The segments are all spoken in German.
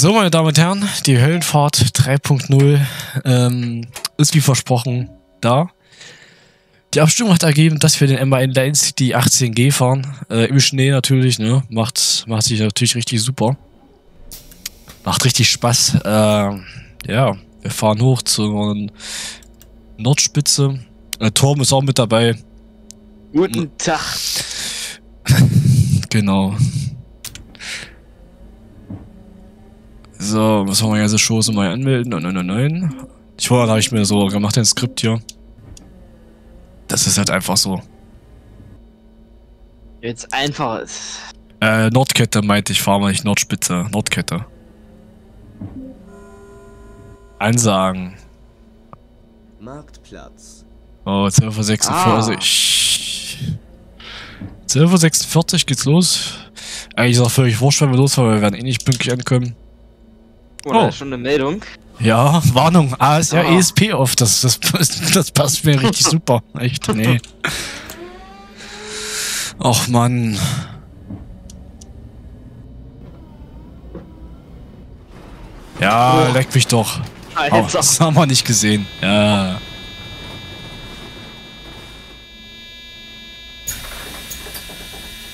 So, meine Damen und Herren, die Höllenfahrt 3.0 ähm, ist wie versprochen da. Die Abstimmung hat ergeben, dass wir den MAN Line City 18G fahren. Äh, Im Schnee natürlich, ne? Macht, macht sich natürlich richtig super. Macht richtig Spaß. Äh, ja, wir fahren hoch zur Nordspitze. Äh, Torben ist auch mit dabei. Guten Tag. Genau. So, was haben wir jetzt? Shows mal anmelden? Nein, nein, nein. Ich wollte, habe ich mir so gemacht, ein Skript hier. Das ist halt einfach so. Jetzt einfach. Äh, Nordkette meinte ich, fahren wir nicht Nordspitze. Nordkette. Ansagen. Marktplatz. Oh, 12.46 Uhr. 12.46 Uhr geht's los. Eigentlich ist auch völlig wurscht, wenn wir losfahren, weil wir werden eh nicht pünktlich ankommen. Oh, da Oh. ist schon eine Meldung. Ja, Warnung, ASR Ah. ESP auf, das, das, das passt mir richtig super. Echt, nee. Och Mann. Ja, Oh. leck mich doch. Ah, Oh, das haben wir nicht gesehen. Ja.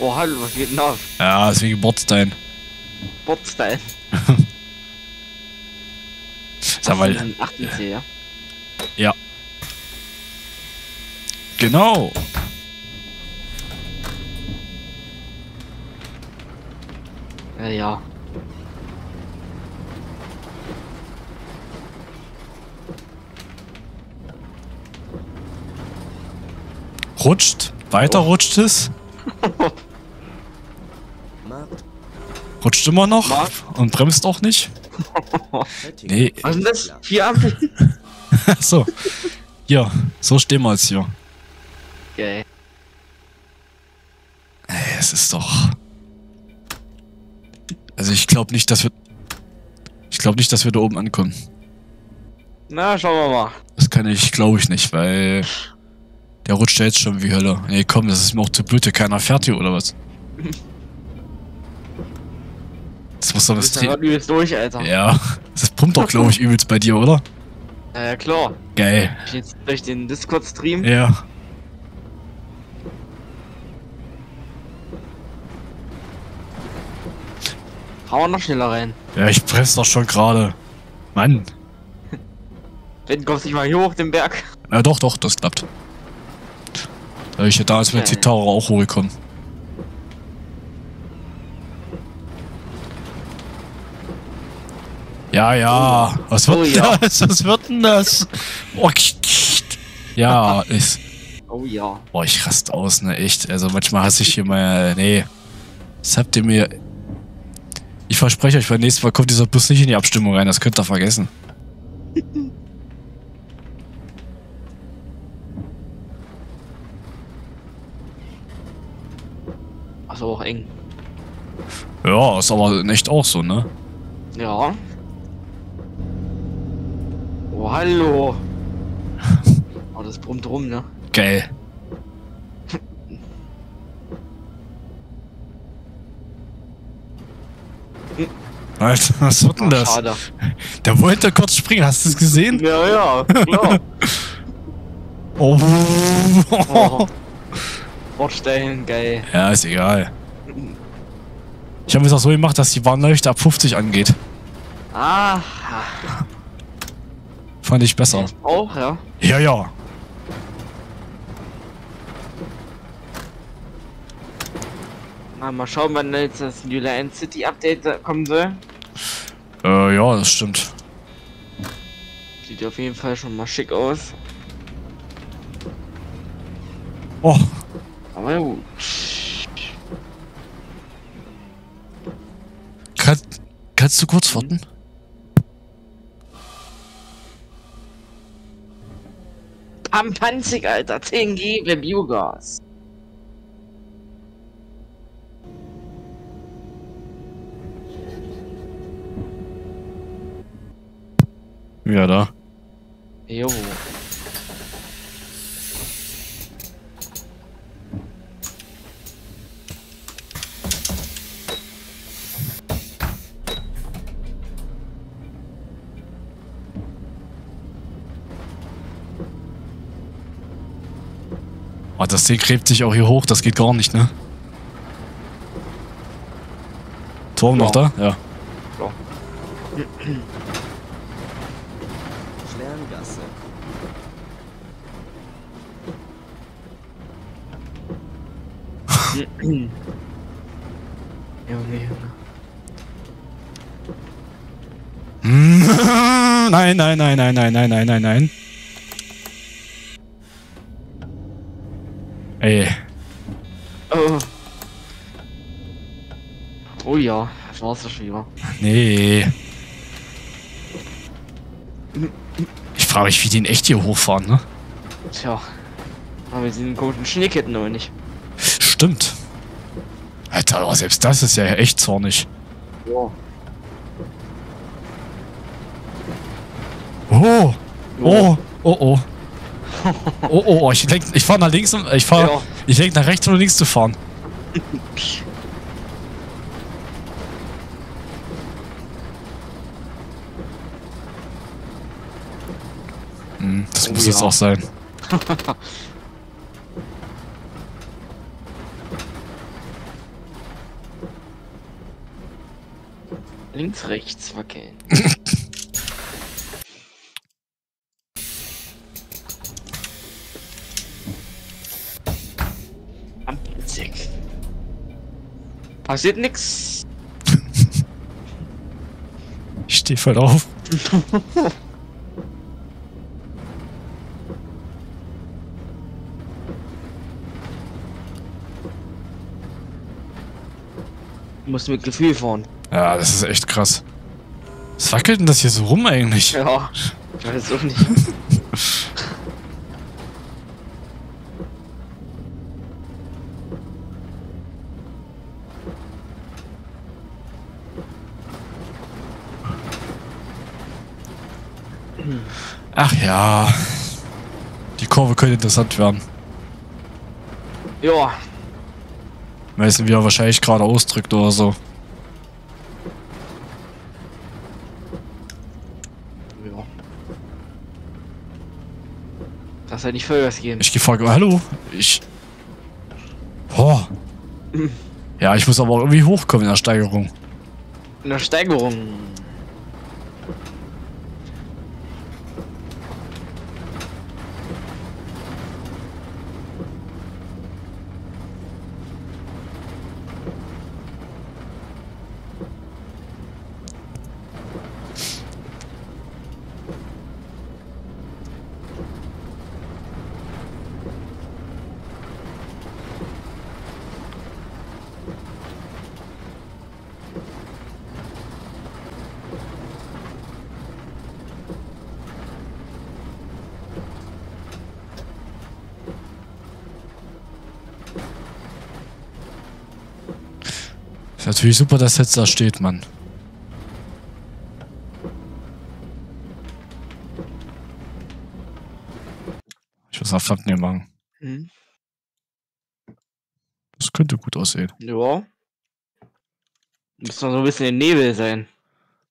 Oh, hallo, was geht denn auf? Ja, deswegen Bordstein. Bordstyle. Sag mal, 18C, ja. ja. Genau. Ja, ja. Rutscht. Weiter rutscht es. Rutscht immer noch. Mark. Und bremst auch nicht. Nee. Was ist das? Vier Ampeln? so. Hier, so stehen wir jetzt hier. Geil. Ey, es ist doch. Also ich glaube nicht, dass wir. Ich glaube nicht, dass wir da oben ankommen. Na, schauen wir mal. Das kann ich, glaube ich nicht, weil. Der rutscht ja jetzt schon wie Hölle. Nee, komm, das ist mir auch zu blöd, hier keiner fährt hier oder was? Das muss doch Du das bist Dreh. gerade übelst durch, Alter. Ja, das pumpt doch, glaube ich, übelst bei dir, oder? Ja, ja, klar. Geil. Ich jetzt durch den Discord-Stream. Ja. Hau noch schneller rein. Ja, ich bremse doch schon gerade. Mann. Wenn kommst nicht mal hier hoch den Berg. Ja, doch, doch, das klappt. Da ich ja damals mit Okay. Zitara auch hochgekommen. Ja, ja. Was wird Oh, denn ja. das? Was wird denn das? Oh, ja, ist. Oh ja. Boah, ich rast aus, ne, echt. Also manchmal hasse ich hier mal. Nee. Das habt ihr mir. Ich verspreche euch, beim nächsten Mal kommt dieser Bus nicht in die Abstimmung rein, das könnt ihr vergessen. Achso, auch eng. Ja, ist aber echt auch so, ne? Ja. Oh, hallo. Oh, das brummt rum, ne? Geil. Alter, was wird denn Oh, das? Schade. Der wollte kurz springen, hast du es gesehen? Ja, ja, klar. Oh. Oh. Bordstellen, geil. Ja, ist egal. Ich habe es auch so gemacht, dass die Warnleuchte ab 50 angeht. Ah, Fand ich besser. auch, ja. Ja, ja. Na, mal schauen, wann jetzt das New Line City Update kommen soll. Äh, ja, das stimmt. Sieht auf jeden Fall schon mal schick aus. Oh, Aber ja, gut. kann, kannst du kurz warten? Pampanzig, Alter. 10G für Biogas. Ja, da. Jo. Das Ding gräbt sich auch hier hoch, das geht gar nicht, ne? Turm noch da? Ja. Sterngasse. Junge, Junge. nein, nein, nein, nein, nein, nein, nein, nein, nein. Ey, Oh. Oh ja, das war's ja schon wieder. nee. Ich frage mich, wie die in echt hier hochfahren, ne? Tja. Aber wir sind komischen Schneeketten noch nicht. Stimmt. Alter, aber selbst das ist ja echt zornig. Ja. Oh, oh, oh, oh. Oh, oh, oh, ich, lenk, ich fahre nach links und ich fahre, Ja. ich lenk nach rechts und links zu fahren. Hm, das Oh muss ja. jetzt auch sein. Links, rechts wackeln. Passiert nix. Ich stehe voll auf. Du musst mit Gefühl fahren. Ja, das ist echt krass. Was wackelt denn das hier so rum eigentlich? Ja. Ich weiß auch nicht. Ach ja. Die Kurve könnte interessant werden. Ja. Weißt du, wie er wahrscheinlich gerade ausdrückt oder so. Ja. Das halt nicht Vollgas geben. Ich gefragt, hallo? Ich. Oh. Ja, ich muss aber auch irgendwie hochkommen in der Steigerung. In der Steigerung. Ist natürlich super, dass jetzt da steht, Mann. Ich muss nach Thumbnail machen. Hm? Das könnte gut aussehen. Ja. Muss noch so ein bisschen im Nebel sein.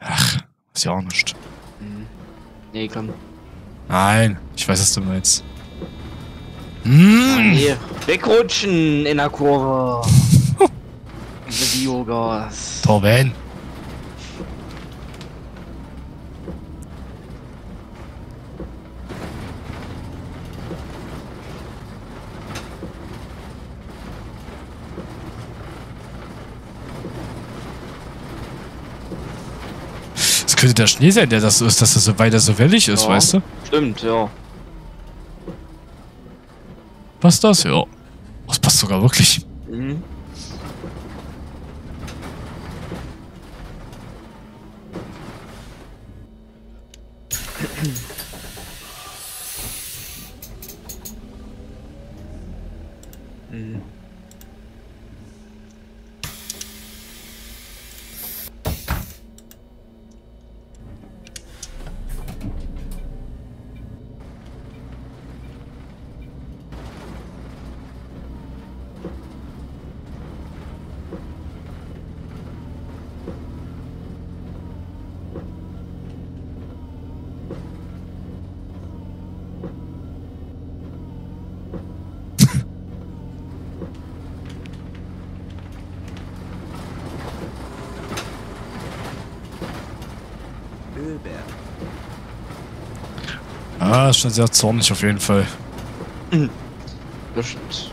Ach, ist ja auch nicht. Hm. Nee, komm. Nein, ich weiß, was du meinst. Hm. Nee, wegrutschen in der Kurve. Biogas. Torben. Es könnte der Schnee sein, der das so ist, dass das so weiter so wellig ist, Ja. weißt du? Stimmt, ja. Passt das? Ja. Das passt sogar wirklich. Mhm. Ah, ist schon sehr zornig auf jeden Fall. Bestimmt.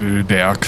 Ölberg.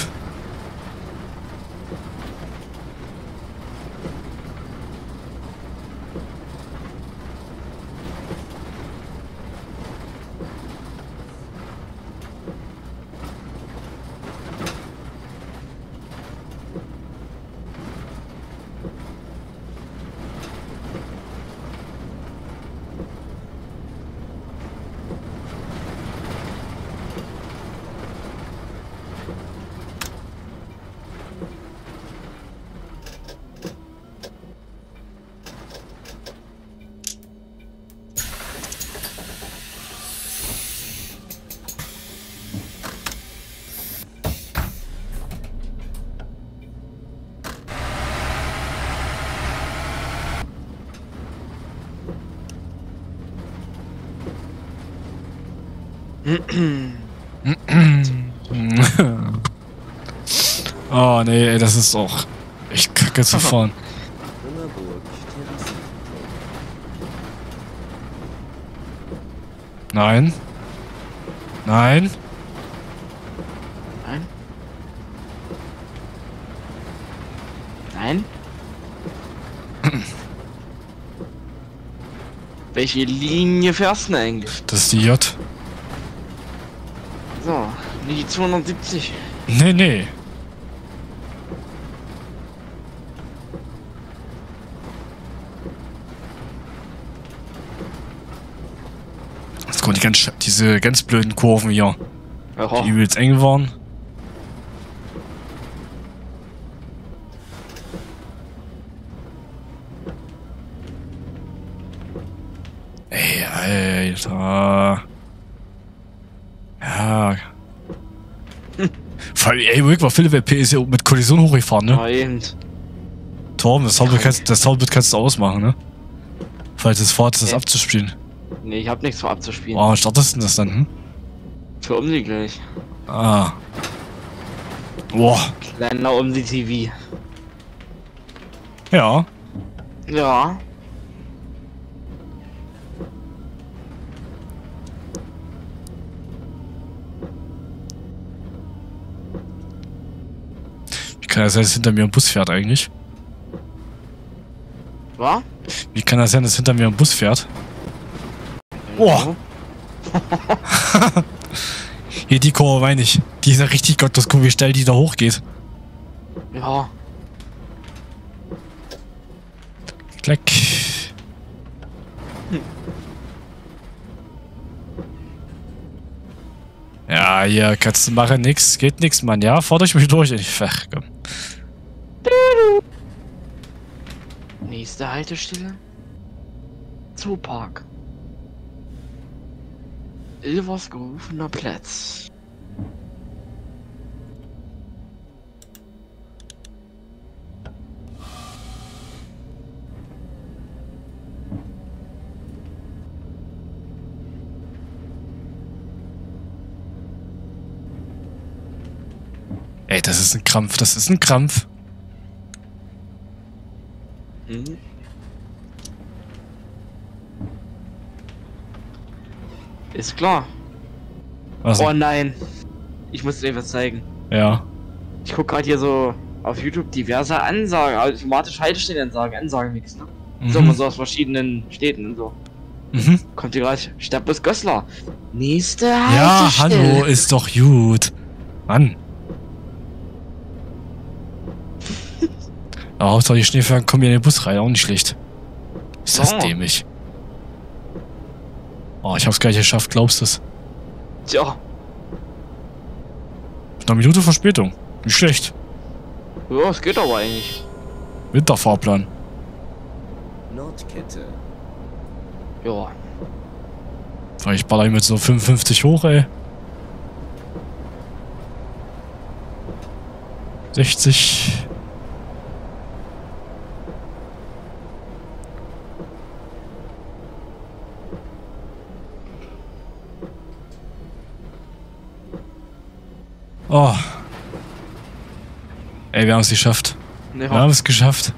oh nee, ey, das ist auch echt kacke zu fahren. Nein. Nein. Nein? Nein? Welche Linie fährst du denn eigentlich? Das ist die J. Die 270. Nee, nee. Jetzt kommen die ganz, diese ganz blöden Kurven hier, Ja, die übelst eng waren. Ey, Alter. Ja. Vor allem, ey, überleg mal, Philipp LP ist ja mit Kollision hochgefahren, ne? ja eben. Torben, das Soundbild kannst, das Soundbild kannst du ausmachen, ne? Falls es ist, das abzuspielen. Nee, ich hab nichts vor abzuspielen. Warum startest du denn das dann, hm? Für Umsi gleich. Ah. Boah. Kleiner Umsi TV. Ja. Ja. Wie kann das sein, dass hinter mir ein Bus fährt eigentlich? War? Wie kann das sein, dass hinter mir ein Bus fährt? Boah. Hier die Kurve meine ich. Die ist ja richtig gottlos, guck wie steil die da hochgeht. Ja. Klack. Ja, hier kannst du machen, nix, geht nix, Mann. Ja, fahr durch mich durch. Ich, ach, komm. Nächste Haltestelle. Zoopark. Ilvers gerufener Platz. Ist ein Krampf, das ist ein Krampf. Mhm. Ist klar. Also, Oh nein. Ich muss dir was zeigen. ja. Ich guck gerade hier so auf YouTube diverse Ansagen, automatisch Haltestellenansagen, Ansagenmix, ne? So, Mhm. mal so aus verschiedenen Städten und so. Mhm. Kommt hier gleich Stadtbus Goslar. Nächste Ja, Haltestelle. hallo, ist doch gut. Mann. Aber Hauptsache die Schneefahren kommen hier in den Bus rein, auch nicht schlecht. Ist das So. dämlich. Oh, ich hab's gleich geschafft, glaubst du's? Tja, Eine Minute Verspätung. Nicht schlecht. ja, es geht aber eigentlich. Winterfahrplan. Nordkette. Ja. Weil ich baller mit so 55 hoch, ey. 60. Oh. Ey, wir haben es geschafft. Wir haben es geschafft.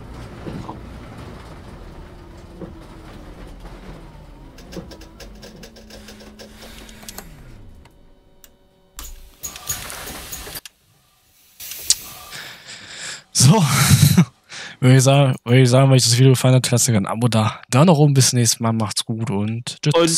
So. würde ich sagen, würde ich sagen, wenn euch das Video gefallen hat, lasst ein Abo da. Dann noch oben bis nächstes Mal. Macht's gut und tschüss. Und